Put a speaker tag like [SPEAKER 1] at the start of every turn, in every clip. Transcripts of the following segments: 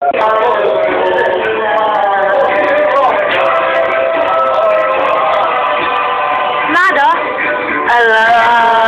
[SPEAKER 1] Vado? I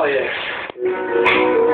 [SPEAKER 1] Oh, yeah.